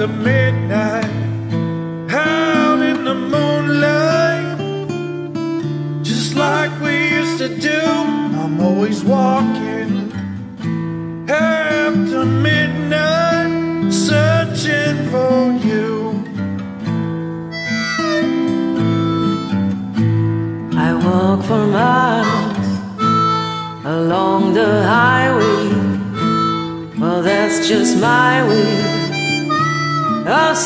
after midnight, out in the moonlight, just like we used to do. I'm always walking after midnight, searching for you. I walk for miles along the highway. Well, that's just my way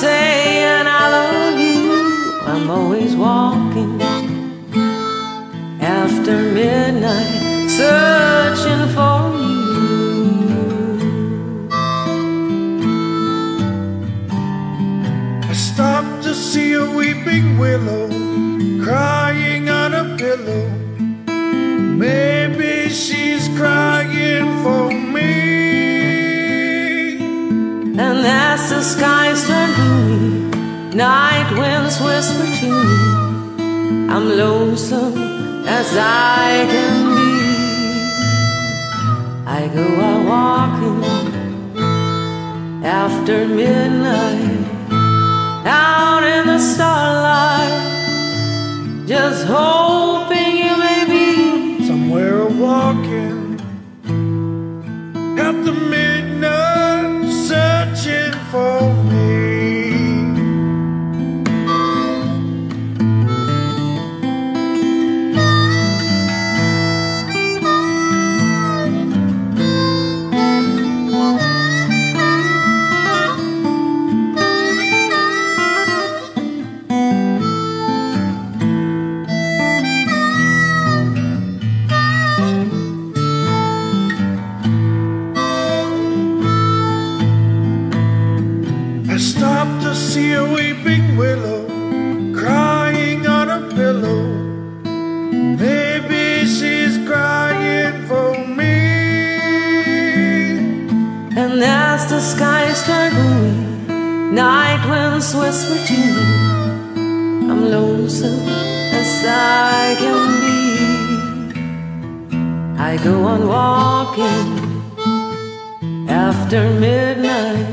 saying I love you. I'm always walking after midnight, searching for you. I stopped to see a weeping willow And as the skies turn gloomy, night winds whisper to me, I'm lonesome as I can be. I go out walking after midnight, out in the starlight, just hoping you may be Somewhere walking after midnight, searching for me. The skies turn gloomy, night winds whisper to me, I'm lonesome as I can be. I go on walking after midnight,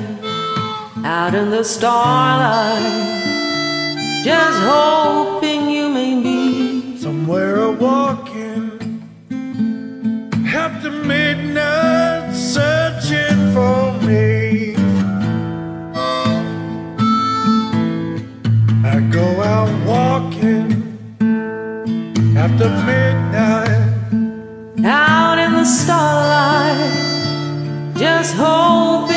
out in the starlight, just hoping you may be Somewhere walking after midnight. out in the starlight, just hoping